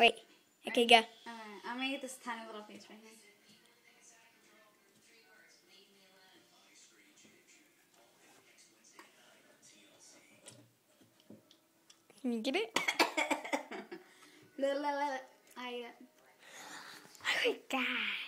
Wait. Okay, go. Alright, I'm gonna get this tiny little face right here. Can you get it? La, la, la, la. I, uh, Oh my god.